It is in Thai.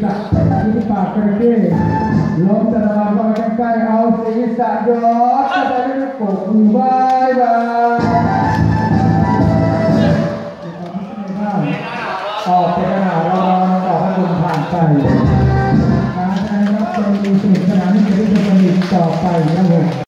ทิ้งปาลงสนเามบอลใกล้ๆเอาศีรษะยอดเข้ไปในลูกโป่งบายบายออกเป็นหน้าเราออกให้คุณผ่านไปการได้รับชมดูสนุกสนานที่จะได้ชมกันอีกต่อไปนะครับ